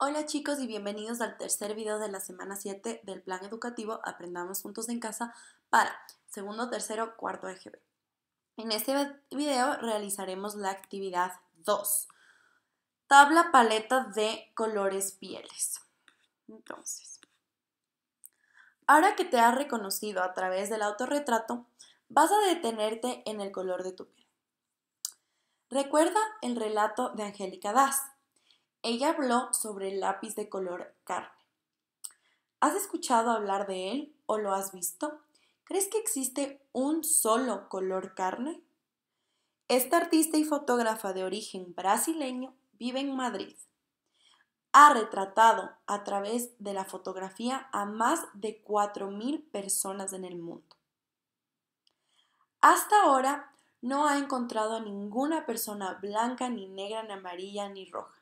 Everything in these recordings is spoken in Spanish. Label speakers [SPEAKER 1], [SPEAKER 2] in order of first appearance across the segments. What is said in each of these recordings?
[SPEAKER 1] Hola chicos y bienvenidos al tercer video de la semana 7 del plan educativo Aprendamos Juntos en Casa para segundo, tercero, cuarto EGB. En este video realizaremos la actividad 2, tabla paleta de colores pieles. Entonces, ahora que te has reconocido a través del autorretrato, vas a detenerte en el color de tu piel. Recuerda el relato de Angélica Das ella habló sobre el lápiz de color carne. ¿Has escuchado hablar de él o lo has visto? ¿Crees que existe un solo color carne? Esta artista y fotógrafa de origen brasileño vive en Madrid. Ha retratado a través de la fotografía a más de 4.000 personas en el mundo. Hasta ahora no ha encontrado a ninguna persona blanca, ni negra, ni amarilla, ni roja.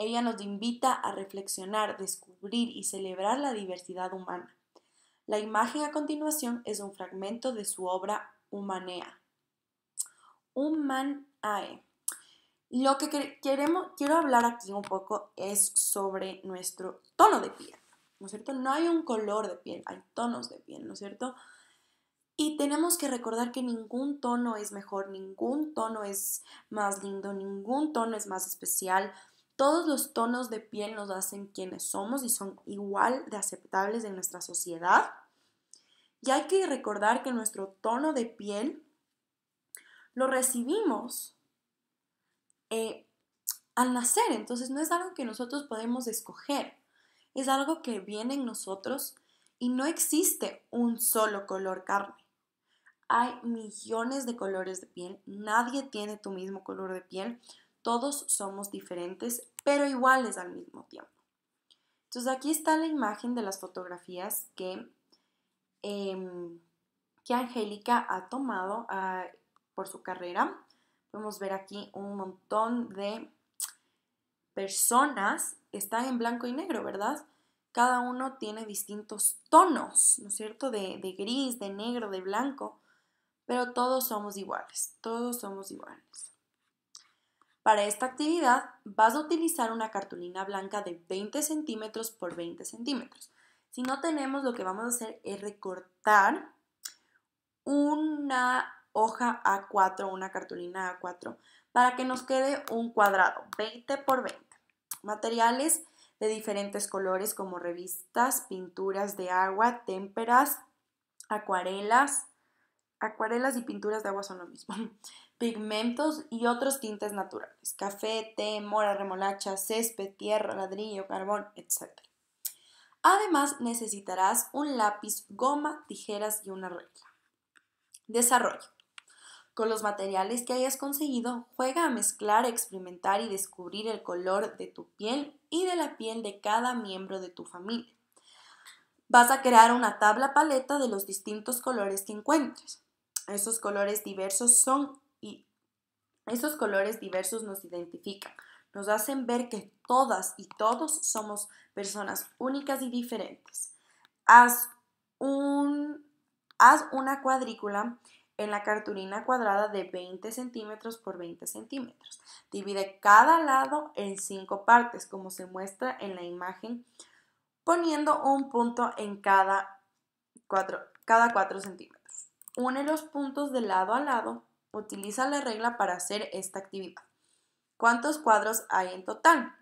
[SPEAKER 1] Ella nos invita a reflexionar, descubrir y celebrar la diversidad humana. La imagen a continuación es un fragmento de su obra Humanea. Humanae. Lo que queremos, quiero hablar aquí un poco es sobre nuestro tono de piel, ¿no es cierto? No hay un color de piel, hay tonos de piel, ¿no es cierto? Y tenemos que recordar que ningún tono es mejor, ningún tono es más lindo, ningún tono es más especial. Todos los tonos de piel nos hacen quienes somos y son igual de aceptables en nuestra sociedad. Y hay que recordar que nuestro tono de piel lo recibimos eh, al nacer, entonces no es algo que nosotros podemos escoger, es algo que viene en nosotros y no existe un solo color carne. Hay millones de colores de piel, nadie tiene tu mismo color de piel, todos somos diferentes, pero iguales al mismo tiempo. Entonces aquí está la imagen de las fotografías que, em, que Angélica ha tomado ah, por su carrera. Podemos ver aquí un montón de personas. Están en blanco y negro, ¿verdad? Cada uno tiene distintos tonos, ¿no es cierto? De, de gris, de negro, de blanco, pero todos somos iguales, todos somos iguales. Para esta actividad vas a utilizar una cartulina blanca de 20 centímetros por 20 centímetros. Si no tenemos, lo que vamos a hacer es recortar una hoja A4, una cartulina A4, para que nos quede un cuadrado, 20 por 20. Materiales de diferentes colores como revistas, pinturas de agua, témperas, acuarelas. Acuarelas y pinturas de agua son lo mismo. Pigmentos y otros tintes naturales, café, té, mora, remolacha, césped, tierra, ladrillo, carbón, etc. Además necesitarás un lápiz, goma, tijeras y una regla. Desarrollo. Con los materiales que hayas conseguido, juega a mezclar, experimentar y descubrir el color de tu piel y de la piel de cada miembro de tu familia. Vas a crear una tabla paleta de los distintos colores que encuentres. Esos colores diversos son esos colores diversos nos identifican, nos hacen ver que todas y todos somos personas únicas y diferentes. Haz, un, haz una cuadrícula en la cartulina cuadrada de 20 centímetros por 20 centímetros. Divide cada lado en cinco partes, como se muestra en la imagen, poniendo un punto en cada 4 cada cuatro centímetros. Une los puntos de lado a lado Utiliza la regla para hacer esta actividad. ¿Cuántos cuadros hay en total?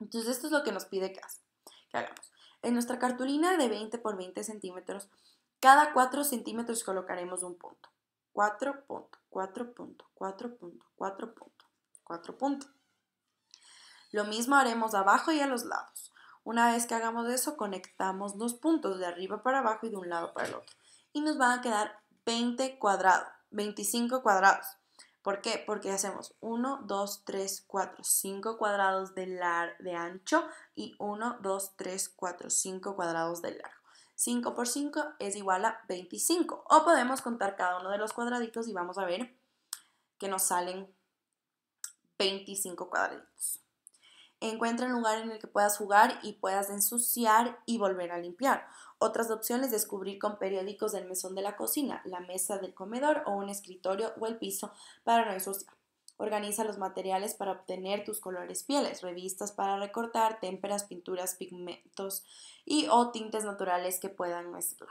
[SPEAKER 1] Entonces esto es lo que nos pide que, hagamos. En nuestra cartulina de 20 por 20 centímetros, cada 4 centímetros colocaremos un punto. 4 punto, 4 punto, 4 punto, 4 punto, 4 punto. Lo mismo haremos abajo y a los lados. Una vez que hagamos eso, conectamos los puntos de arriba para abajo y de un lado para el otro. Y nos van a quedar 20 cuadrados. 25 cuadrados. ¿Por qué? Porque hacemos 1, 2, 3, 4, 5 cuadrados de, lar de ancho y 1, 2, 3, 4, 5 cuadrados de largo. 5 por 5 es igual a 25. O podemos contar cada uno de los cuadraditos y vamos a ver que nos salen 25 cuadraditos. Encuentra un lugar en el que puedas jugar y puedas ensuciar y volver a limpiar. Otras opciones, descubrir con periódicos del mesón de la cocina, la mesa del comedor o un escritorio o el piso para no ensuciar. Organiza los materiales para obtener tus colores pieles, revistas para recortar, témperas, pinturas, pigmentos y o tintes naturales que puedan mezclar.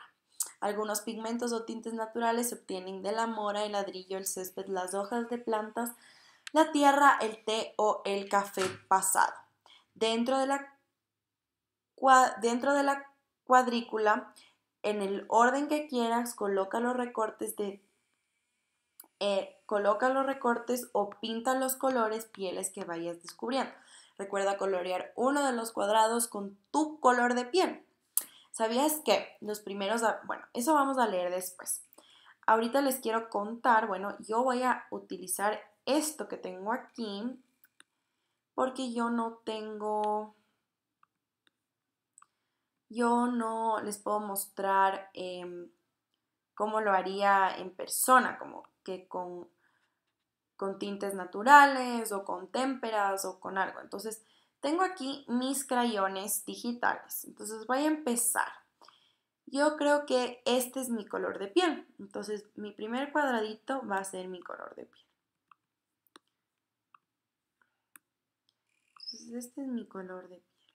[SPEAKER 1] Algunos pigmentos o tintes naturales se obtienen de la mora, el ladrillo, el césped, las hojas de plantas, la tierra, el té o el café pasado. Dentro de la, dentro de la cuadrícula, en el orden que quieras, coloca los recortes de eh, coloca los recortes o pinta los colores pieles que vayas descubriendo. Recuerda colorear uno de los cuadrados con tu color de piel. ¿Sabías que los primeros, bueno, eso vamos a leer después. Ahorita les quiero contar, bueno, yo voy a utilizar esto que tengo aquí porque yo no tengo, yo no les puedo mostrar em, cómo lo haría en persona, como que con, con tintes naturales o con témperas o con algo. Entonces, tengo aquí mis crayones digitales. Entonces, voy a empezar. Yo creo que este es mi color de piel. Entonces, mi primer cuadradito va a ser mi color de piel. Este es mi color de piel.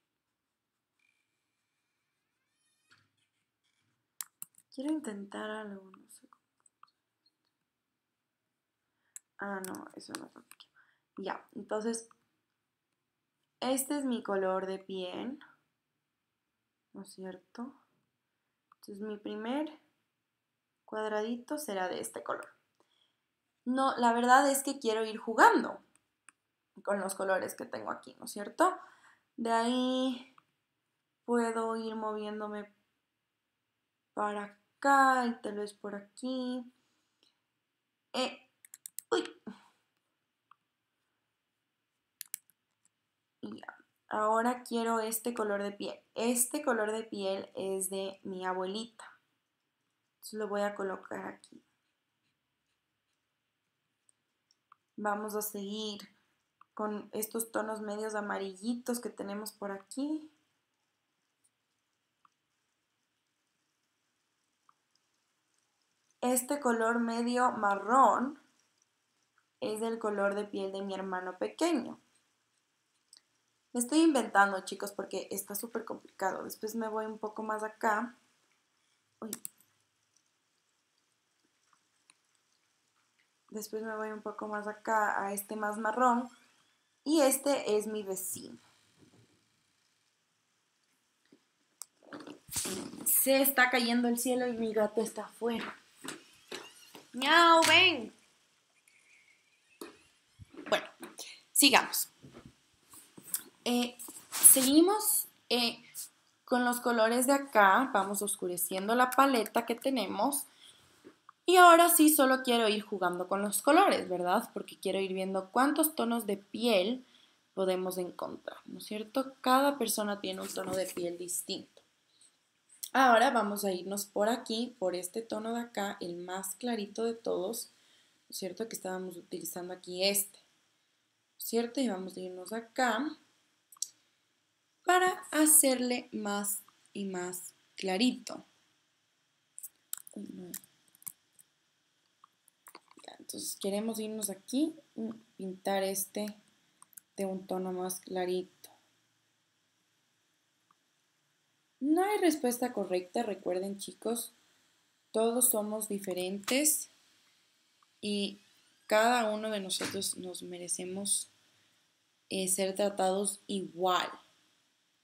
[SPEAKER 1] Quiero intentar algo, no sé cómo. Ah, no, eso no es lo que quiero. Ya, entonces, este es mi color de piel, ¿no es cierto? Entonces, mi primer cuadradito será de este color. No, la verdad es que quiero ir jugando con los colores que tengo aquí, ¿no es cierto? De ahí puedo ir moviéndome para acá y tal vez por aquí. Eh, uy. Y ahora quiero este color de piel. Este color de piel es de mi abuelita. Entonces lo voy a colocar aquí. Vamos a seguir con estos tonos medios amarillitos que tenemos por aquí. Este color medio marrón es el color de piel de mi hermano pequeño. Me estoy inventando, chicos, porque está súper complicado. Después me voy un poco más acá. Después me voy un poco más acá a este más marrón. Y este es mi vecino. Se está cayendo el cielo y mi gato está afuera. ¡Miau, ven! Bueno, sigamos. Eh, seguimos eh, con los colores de acá. Vamos oscureciendo la paleta que tenemos. Y ahora sí solo quiero ir jugando con los colores, ¿verdad? Porque quiero ir viendo cuántos tonos de piel podemos encontrar, ¿no es cierto? Cada persona tiene un tono de piel distinto. Ahora vamos a irnos por aquí, por este tono de acá, el más clarito de todos, ¿no es cierto? Que estábamos utilizando aquí este, ¿cierto? Y vamos a irnos acá para hacerle más y más clarito. Entonces queremos irnos aquí y pintar este de un tono más clarito. No hay respuesta correcta, recuerden chicos, todos somos diferentes y cada uno de nosotros nos merecemos eh, ser tratados igual.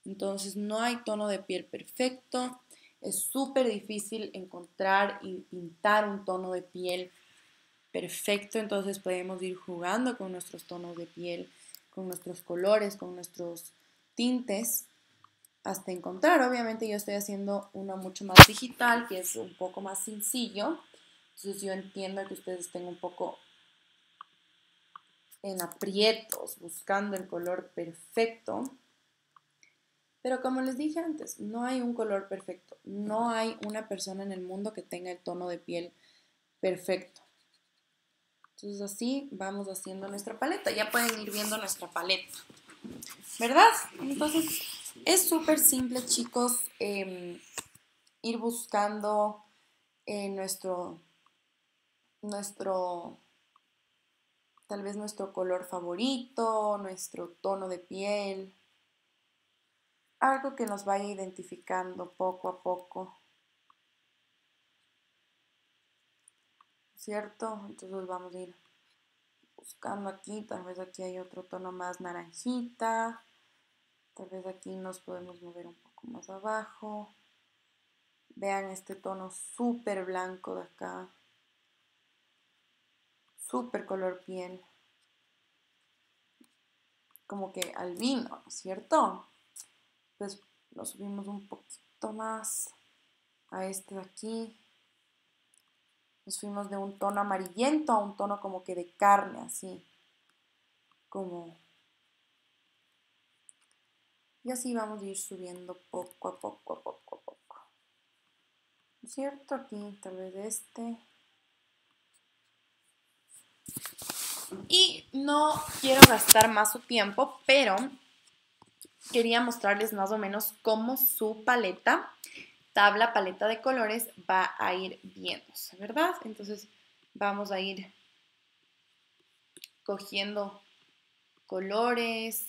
[SPEAKER 1] Entonces no hay tono de piel perfecto, es súper difícil encontrar y pintar un tono de piel perfecto, entonces podemos ir jugando con nuestros tonos de piel, con nuestros colores, con nuestros tintes, hasta encontrar. Obviamente yo estoy haciendo uno mucho más digital, que es un poco más sencillo, entonces yo entiendo que ustedes estén un poco en aprietos, buscando el color perfecto. Pero como les dije antes, no hay un color perfecto, no hay una persona en el mundo que tenga el tono de piel perfecto. Entonces así vamos haciendo nuestra paleta. Ya pueden ir viendo nuestra paleta. ¿Verdad? Entonces es súper simple, chicos, em, ir buscando eh, nuestro, nuestro tal vez nuestro color favorito, nuestro tono de piel, algo que nos vaya identificando poco a poco. ¿Cierto? Entonces vamos a ir buscando aquí, tal vez aquí hay otro tono más naranjita, tal vez aquí nos podemos mover un poco más abajo. Vean este tono súper blanco de acá, súper color piel, como que albino, ¿cierto? Pues lo subimos un poquito más a este de aquí. Nos fuimos de un tono amarillento a un tono como que de carne, así. Como... Y así vamos a ir subiendo poco a poco, a poco, a poco. cierto? Aquí tal vez este. Y no quiero gastar más su tiempo, pero quería mostrarles más o menos cómo su paleta, tabla paleta de colores, va a ir viéndose, ¿verdad? Entonces vamos a ir cogiendo colores,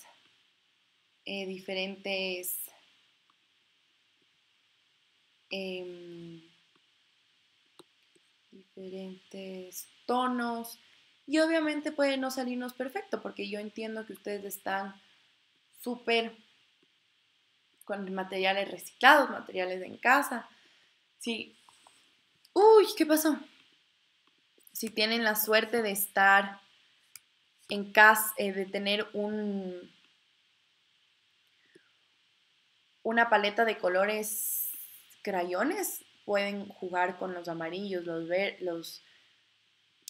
[SPEAKER 1] eh, diferentes em, diferentes tonos y obviamente puede no salirnos perfecto porque yo entiendo que ustedes están súper con materiales reciclados, materiales en casa. Sí. Uy, ¿qué pasó? Si tienen la suerte de estar en casa, eh, de tener un una paleta de colores crayones, pueden jugar con los amarillos, los, los,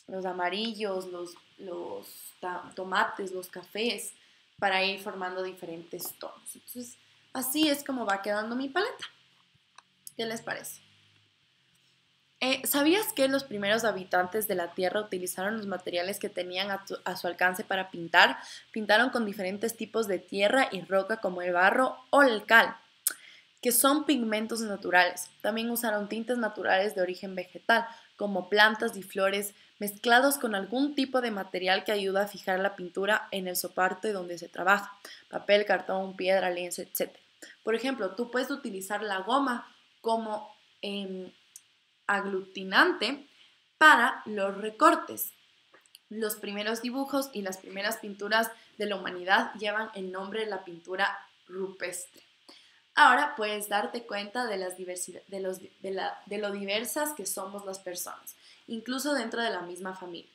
[SPEAKER 1] los amarillos, los, los tomates, los cafés, para ir formando diferentes tonos. Entonces, así es como va quedando mi paleta. ¿Qué les parece? Eh, ¿Sabías que los primeros habitantes de la Tierra utilizaron los materiales que tenían a, a, su alcance para pintar? Pintaron con diferentes tipos de tierra y roca como el barro o el cal, que son pigmentos naturales. También usaron tintes naturales de origen vegetal, como plantas y flores, mezclados con algún tipo de material que ayuda a fijar la pintura en el soporte donde se trabaja, papel, cartón, piedra, lienzo, etc. Por ejemplo, tú puedes utilizar la goma como em, aglutinante para los recortes. Los primeros dibujos y las primeras pinturas de la humanidad llevan el nombre de la pintura rupestre. Ahora puedes darte cuenta de, las de, los, de lo diversas que somos las personas incluso dentro de la misma familia.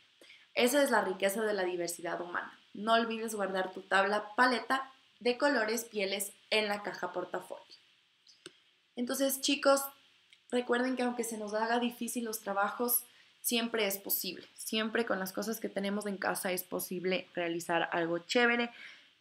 [SPEAKER 1] Esa es la riqueza de la diversidad humana. No olvides guardar tu tabla paleta de colores pieles en la caja portafolio. Entonces, chicos, recuerden que aunque se nos haga difícil los trabajos, siempre es posible. Siempre con las cosas que tenemos en casa es posible realizar algo chévere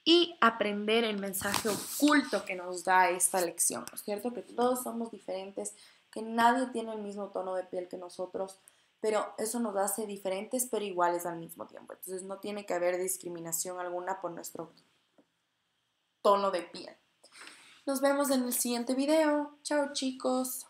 [SPEAKER 1] y aprender el mensaje oculto que nos da esta lección, ¿no es cierto? Que todos somos diferentes, que nadie tiene el mismo tono de piel que nosotros, pero eso nos hace diferentes pero iguales al mismo tiempo. Entonces no tiene que haber discriminación alguna por nuestro tono de piel. Nos vemos en el siguiente video. Chao chicos.